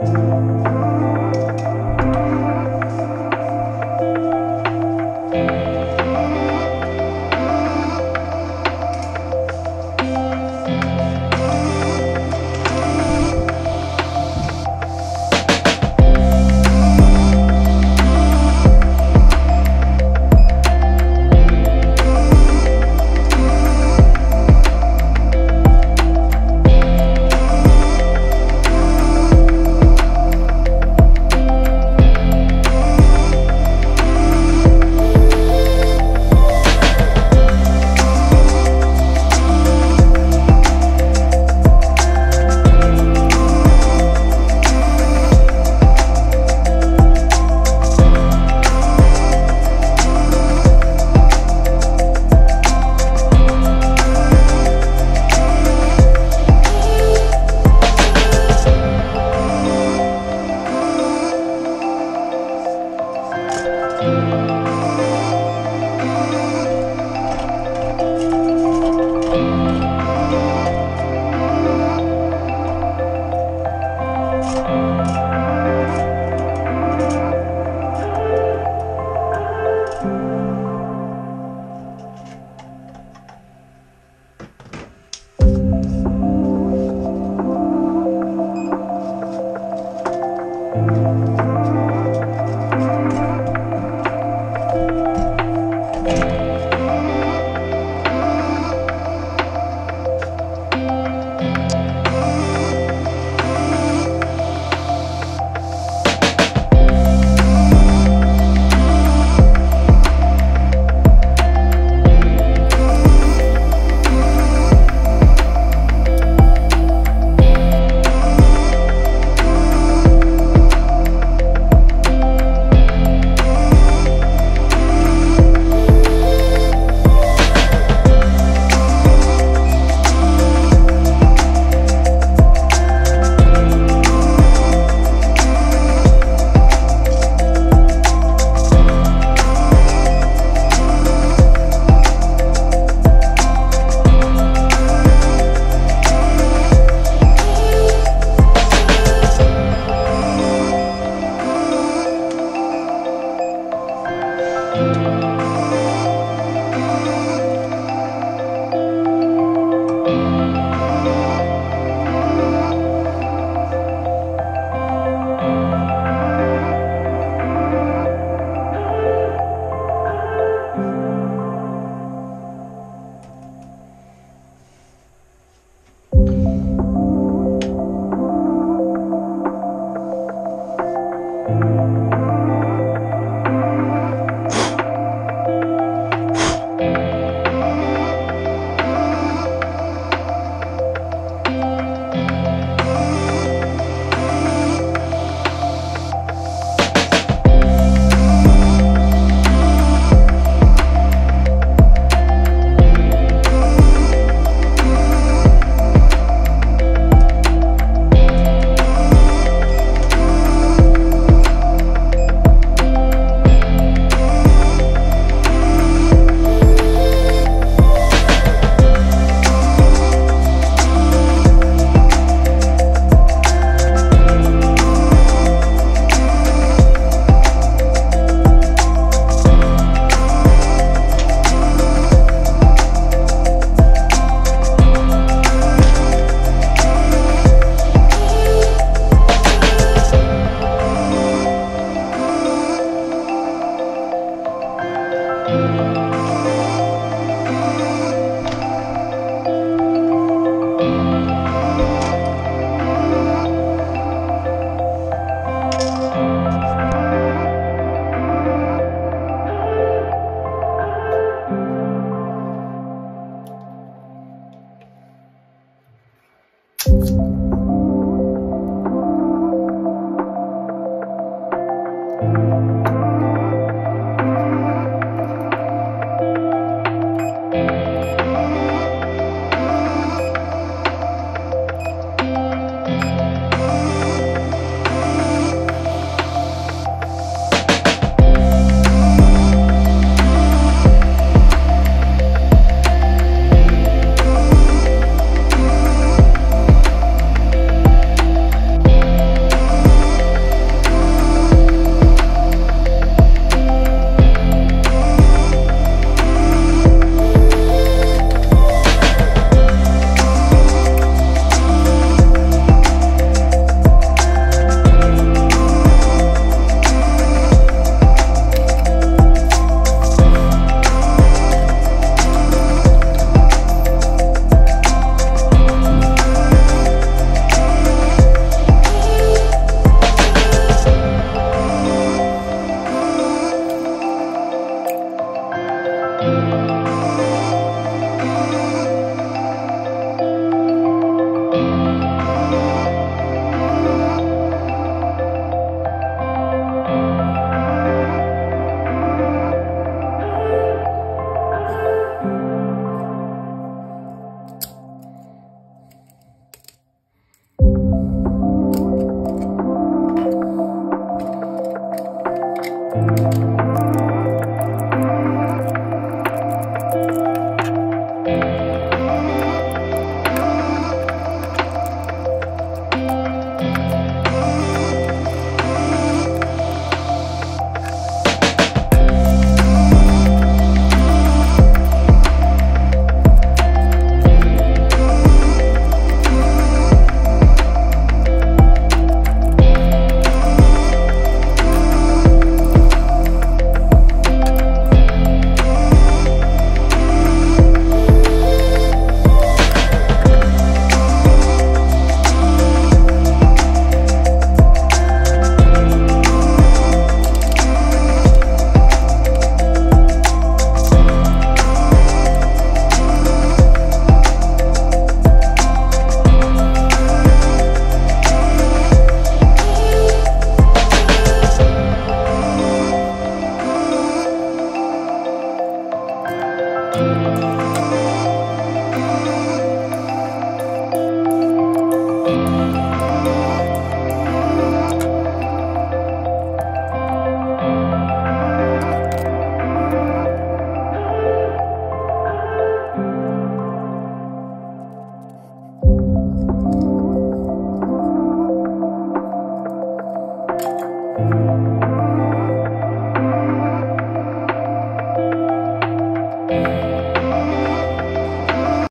Música